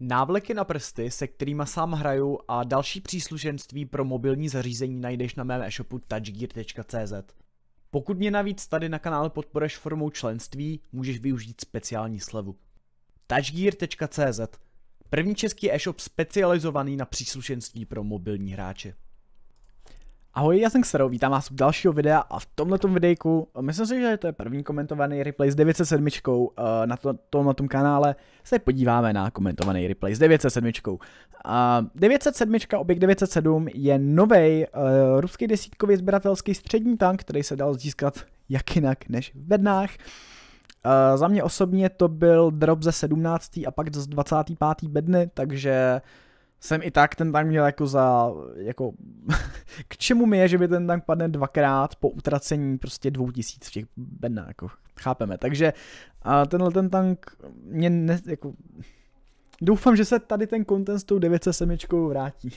Návleky na prsty, se kterými sám hraju a další příslušenství pro mobilní zařízení najdeš na mém e-shopu touchgear.cz. Pokud mě navíc tady na kanále podporeš formou členství, můžeš využít speciální slevu. touchgear.cz První český e-shop specializovaný na příslušenství pro mobilní hráče. Ahoj, já jsem Xero, vítám vás u dalšího videa a v tomto videjku, myslím si, že to je první komentovaný replay s 907 eh, na to, tomhle tom kanále se podíváme na komentovaný replay s 907. Uh, 907, objekt 907 je nový uh, ruský desítkový sběratelský střední tank, který se dal získat jak jinak než v bednách. Uh, za mě osobně to byl drop ze 17. a pak z 25. bedny, takže jsem i tak ten tank měl jako za, jako, k čemu mi je, že by ten tank padne dvakrát po utracení prostě dvou tisíc v těch bednách, jako, chápeme. Takže a tenhle ten tank mě ne, jako, doufám, že se tady ten content s tou 907 vrátí.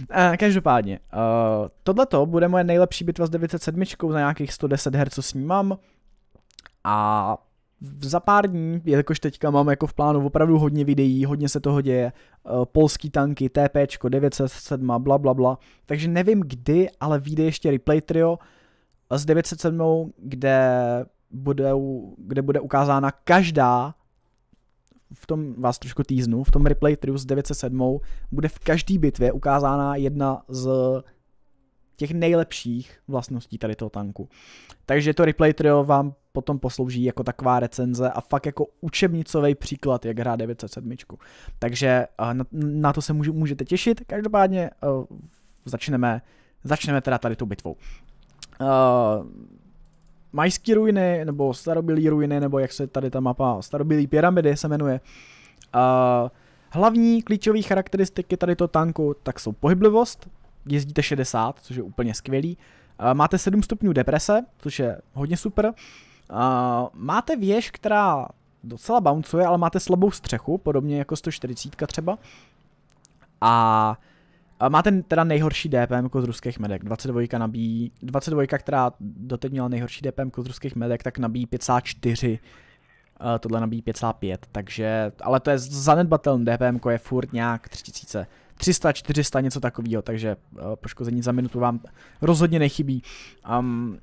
Uh, každopádně, uh, tohleto bude moje nejlepší bitva s 907 za nějakých 110 Hz, co s ním mám. A za pár dní, jelikož teďka mám jako v plánu opravdu hodně videí, hodně se toho děje, uh, polský tanky, TP, 907, bla bla bla, takže nevím kdy, ale vyjde ještě replay trio s 907, kde bude, kde bude ukázána každá v tom vás trošku týznu, v tom replay triu s 907 bude v každé bitvě ukázána jedna z těch nejlepších vlastností tady toho tanku. Takže to replay trio vám potom poslouží jako taková recenze a fakt jako učebnicový příklad, jak hrát 907. Takže na, na to se můžete těšit. Každopádně uh, začneme, začneme teda tady tou bitvou. Uh, Majský ruiny, nebo starobilý ruiny, nebo jak se tady ta mapa, starobilý pyramidy se jmenuje. Hlavní klíčové charakteristiky tady toho tanku, tak jsou pohyblivost, jezdíte 60, což je úplně skvělý. Uh, máte 7 stupňů deprese, což je hodně super. Uh, máte věž, která docela bouncuje, ale máte slabou střechu, podobně jako 140 třeba. A máte teda nejhorší DPM z ruských medek. 22 nabíjí, 22, která doteď měla nejhorší DPM z ruských medek, tak nabíjí 5,4. Uh, tohle nabíjí 5,5, takže, ale to je zanedbatelný DPM, je furt nějak 3000, 300, 400, něco takového, takže uh, poškození za minutu vám rozhodně nechybí. Um,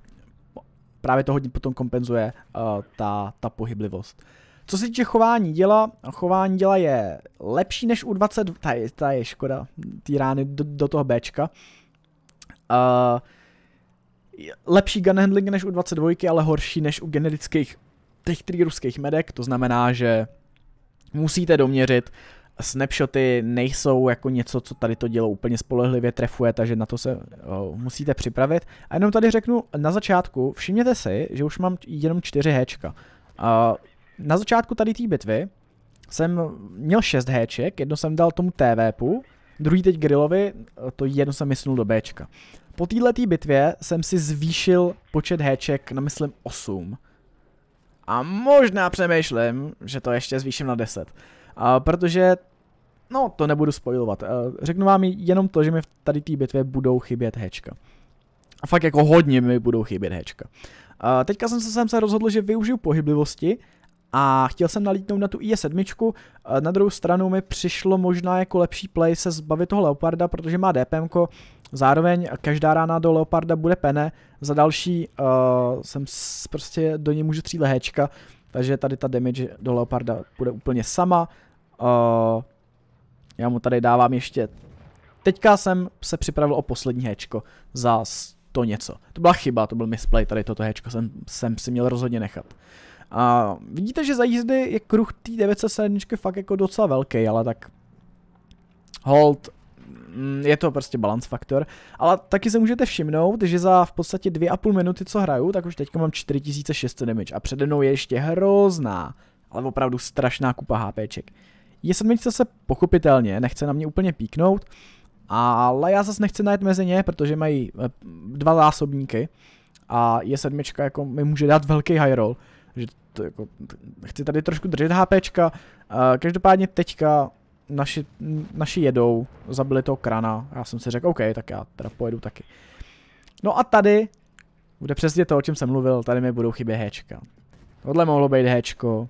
právě to hodně potom kompenzuje uh, ta, ta pohyblivost. Co se týče chování děla, chování děla je lepší než u 20, ta je, ta je škoda, ty rány do, do toho Bčka. Uh, lepší gun handling než u 22, ale horší než u generických těch ruských medek, to znamená, že musíte doměřit, snapshoty nejsou jako něco, co tady to dělo úplně spolehlivě trefuje, takže na to se uh, musíte připravit. A jenom tady řeknu na začátku, všimněte si, že už mám jenom 4 héčka. Uh, na začátku tady té bitvy jsem měl 6 héček, jedno jsem dal tomu TVPu, druhý teď Grillovi, to jedno jsem myslel do Bčka. Po této bitvě jsem si zvýšil počet héček na myslím 8. A možná přemýšlím, že to ještě zvýším na 10. A protože, no to nebudu spojovat. Řeknu vám jenom to, že mi v tady té bitvě budou chybět hečka. A fakt jako hodně mi budou chybět hečka. A teďka jsem se, jsem se rozhodl, že využiju pohyblivosti a chtěl jsem nalítnout na tu IE7, na druhou stranu mi přišlo možná jako lepší play se zbavit toho Leoparda, protože má DPM, zároveň každá rána do Leoparda bude pene, za další uh, jsem prostě do něj můžu střílet héčka, takže tady ta damage do Leoparda bude úplně sama. Uh, já mu tady dávám ještě... Teďka jsem se připravil o poslední hečko za to něco. To byla chyba, to byl misplay, tady toto hečko jsem, jsem si měl rozhodně nechat. A vidíte, že za jízdy je kruh té 907 fakt jako docela velký, ale tak hold, je to prostě balance faktor, ale taky se můžete všimnout, že za v podstatě dvě a půl minuty, co hraju, tak už teďka mám 4600 damage a přede mnou je ještě hrozná, ale opravdu strašná kupa HPček. Je sedmičce se pochopitelně nechce na mě úplně píknout, ale já zase nechci najít mezi ně, protože mají eh, dva zásobníky a je sedmička jako mi může dát velký high roll, že to jako, chci tady trošku držet HPčka. Každopádně teďka naši, naši jedou, zabili toho krana. Já jsem si řekl, OK, tak já teda pojedu taky. No a tady bude přesně to, o čem jsem mluvil, tady mi budou chybět hečka. Tohle mohlo být hečko.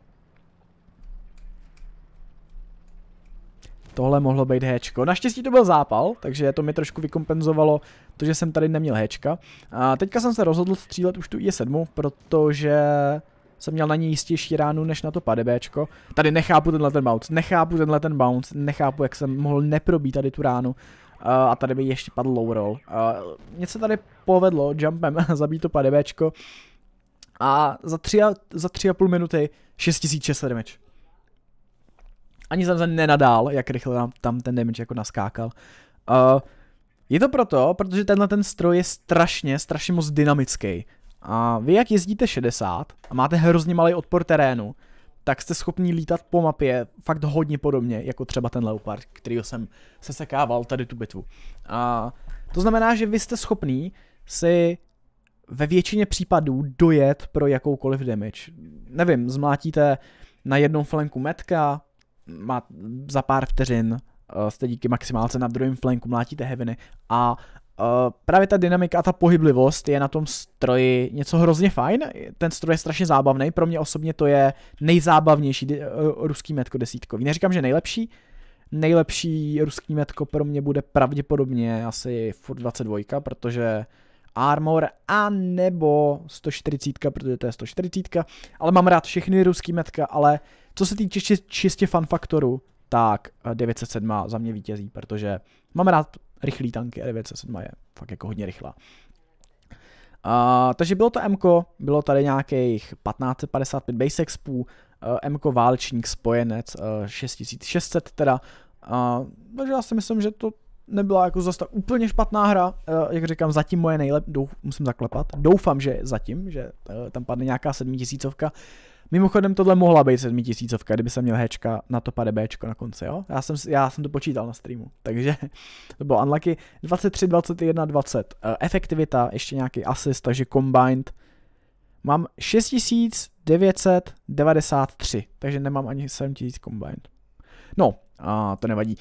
tohle mohlo být héčko. Naštěstí to byl zápal, takže to mi trošku vykompenzovalo to, že jsem tady neměl héčka. A teďka jsem se rozhodl střílet už tu I7, protože jsem měl na ní jistější ránu než na to padebéčko. Tady nechápu tenhle ten bounce, nechápu tenhle ten bounce, nechápu, jak jsem mohl neprobít tady tu ránu. Uh, a tady by ještě padl low roll. Uh, Mně se tady povedlo jumpem zabít to padebéčko. A za tři a, za tři a půl minuty 6600 damage. Ani jsem se nenadál, jak rychle tam, tam ten damage jako naskákal. Uh, je to proto, protože tenhle ten stroj je strašně, strašně moc dynamický. A vy jak jezdíte 60 a máte hrozně malý odpor terénu, tak jste schopni lítat po mapě fakt hodně podobně, jako třeba ten Leopard, který jsem se sekával tady tu bitvu. A to znamená, že vy jste schopný si ve většině případů dojet pro jakoukoliv damage. Nevím, zmlátíte na jednom flanku metka, má za pár vteřin, jste díky maximálce na druhém flanku, mlátíte heaveny a právě ta dynamika a ta pohyblivost je na tom stroji něco hrozně fajn. Ten stroj je strašně zábavný. Pro mě osobně to je nejzábavnější uh, ruský metko desítkový. Neříkám, že nejlepší. Nejlepší ruský metko pro mě bude pravděpodobně asi furt 22, protože Armor a nebo 140, protože to je 140, ale mám rád všechny ruský metka, ale co se týče čistě fan faktoru, tak 907 za mě vítězí, protože mám rád rychlý tanky a 907 je fakt jako hodně rychlá. Uh, takže bylo to M, bylo tady nějakých 1555 base expů, uh, M válečník spojenec, uh, 6600 teda, uh, takže já si myslím, že to nebyla jako zase tak úplně špatná hra, uh, jak říkám, zatím moje nejlepší, musím zaklepat, doufám, že zatím, že uh, tam padne nějaká sedmitisícovka, Mimochodem tohle mohla být 7000, kdyby jsem měl hečka na to pade Bčko na konci, jo? Já jsem, já jsem to počítal na streamu, takže to bylo unlucky. 23, 21, 20. Uh, efektivita, ještě nějaký assist, takže combined. Mám 6993, takže nemám ani 7000 combined. No, uh, to nevadí.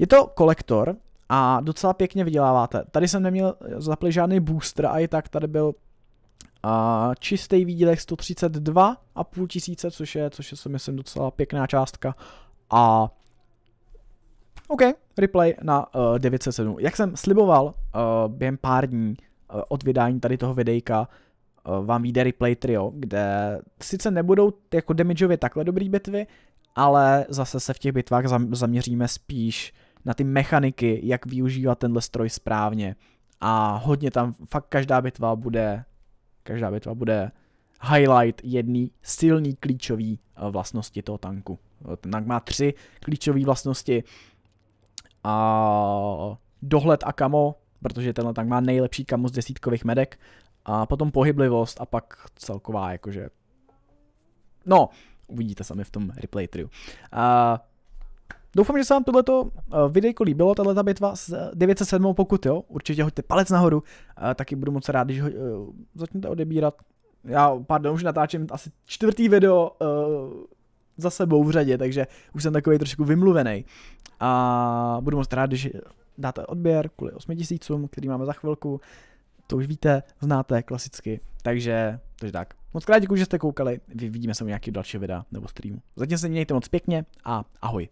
Je to kolektor a docela pěkně vyděláváte. Tady jsem neměl zapli žádný booster a i tak tady byl a čistý výdělek 132,5 tisíce, což je, což je si myslím docela pěkná částka. A OK, replay na uh, 907. Jak jsem sliboval uh, během pár dní uh, od vydání tady toho videjka, uh, vám vyjde replay trio, kde sice nebudou jako damageově takhle dobrý bitvy, ale zase se v těch bitvách zaměříme spíš na ty mechaniky, jak využívat tenhle stroj správně. A hodně tam, fakt každá bitva bude Každá bitva bude highlight jedný silný klíčový eh, vlastnosti toho tanku. Ten tank má tři klíčové vlastnosti a dohled a kamo, protože tenhle tank má nejlepší kamo z desítkových medek a potom pohyblivost a pak celková jakože no, uvidíte sami v tom replay triu. A Doufám, že se vám tohleto eh, videjko líbilo, tato bitva s 907, pokud jo, určitě hoďte palec nahoru, taky budu moc rád, když ho, začnete odebírat. Já, pardon, už natáčím asi čtvrtý video za sebou v řadě, takže už jsem takový trošku vymluvený. A budu moc rád, když dáte odběr kvůli 8000, který máme za chvilku. To už víte, znáte klasicky. Takže, takže tak. Moc krát děkuji, že jste koukali. Vidíme se u nějakého dalšího videa nebo streamu. Zatím se mějte moc pěkně a ahoj.